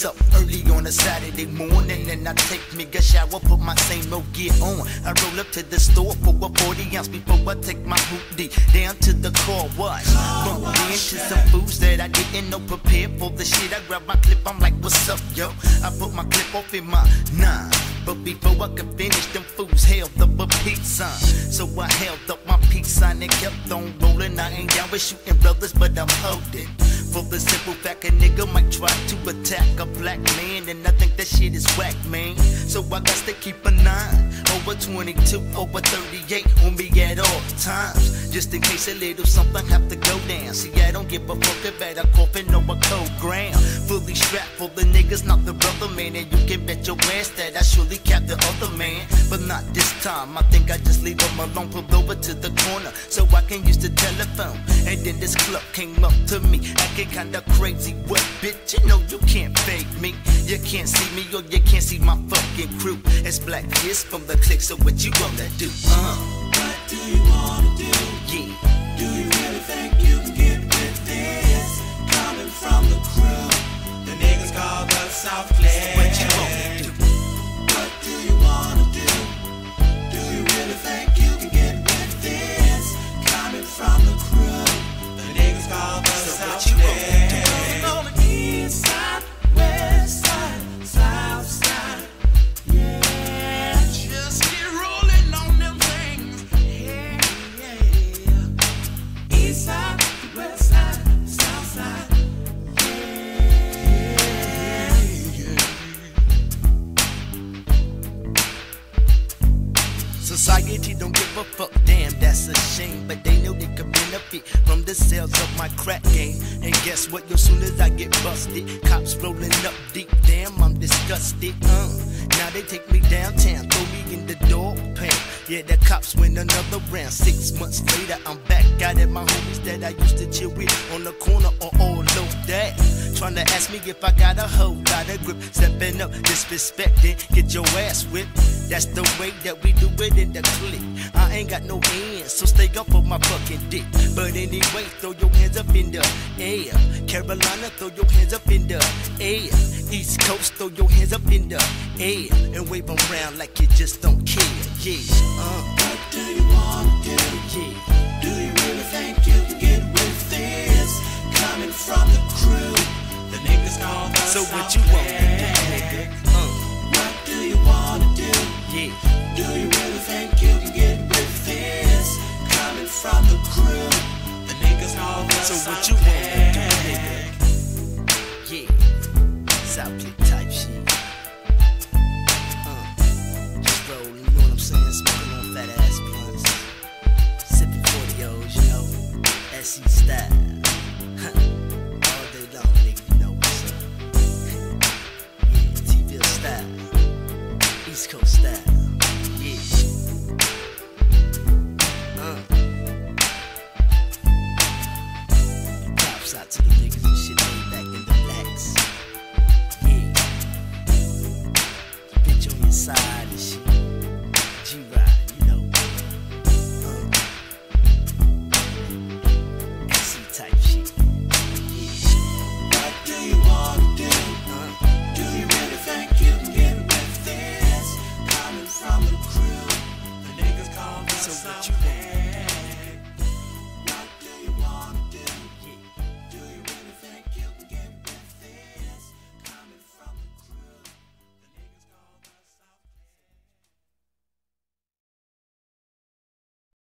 wakes up early on a Saturday morning and I take me a shower, put my same old gear on. I roll up to the store for a 40 ounce before I take my hoodie down to the car wash. Bump into some foods that I didn't know prepared for the shit. I grab my clip, I'm like, what's up, yo? I put my clip off in my nine. But before I could finish, them fools held up a sign. So I held up my peace sign and kept on rolling. I ain't down with shooting brothers, but I'm holding. For the simple fact, a nigga might try to attack a black man, and I think that shit is whack, man. So I got to keep a nine over 22, over 38 on me at all times. Just in case a little something have to go down. See, I don't give a fuck about a coffin or a cold ground. Fully strapped for the niggas, not the brother man. And you can bet your ass that I surely cap the other man. But not this time, I think I just leave him alone, pulled over to the corner so I can use the telephone. And then this club came up to me, acting kinda crazy. What, bitch? You know you can't fake me. You can't see me or you can't see my fucking crew. It's Black kids from the click, so what you gonna do? Uh huh. What do you wanna do? Yeah. Do you really think Society don't give a fuck, damn, that's a shame. But they know they could benefit from the sales of my crack game. And guess what? Yo, soon as I get busted, cops rolling up deep, damn, I'm disgusted. Uh, now they take me downtown, throw me in the dog pen. Yeah, the cops win another round. Six months later, I'm back out at my homies that I used to chill with on the corner on all low that. Trying to ask me if I got a hoe, got a grip, stepping up, disrespecting, get your ass whipped. That's the way that we do it in the clique. I ain't got no hands, so stay up for my fucking dick. But anyway, throw your hands up in the air. Carolina, throw your hands up in the air. East Coast, throw your hands up in the air. And wave them around like you just don't care. Yeah, uh, What do you wanna do? yeah. Do you what you wanna do, nigga? Yeah, South type shit. Uh, just rolling, you know what I'm saying? Smoking on fat ass blunts, sipping 40 O's, you know, SC style. All day long, nigga, you know what's up. yeah, T-Ville style, East Coast style. Salles.